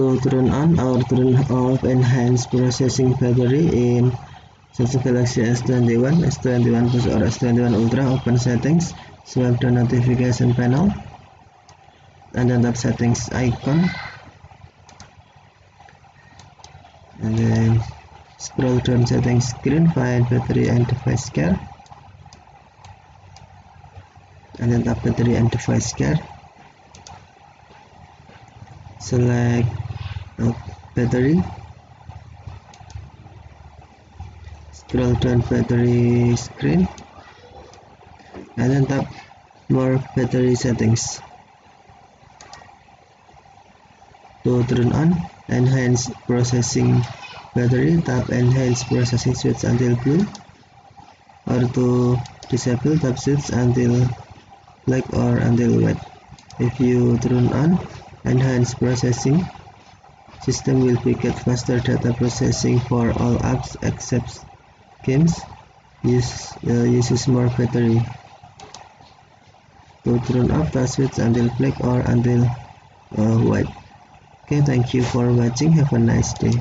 turn on or turn off enhanced processing battery in Samsung Galaxy S21, S21 Plus or S21 Ultra open settings swipe the notification panel and then tap settings icon. And then scroll down settings screen find battery and device care. And then tap battery and device care. Select battery? Scroll down battery screen. And then tap more battery settings. To turn on enhance processing battery. Tap enhance processing switch until blue or to disable tap switch until black or until white. If you turn on enhance processing system will get faster data processing for all apps except games use uh, uses more battery. To turn off the switch until black or until uh, white. Okay thank you for watching. Have a nice day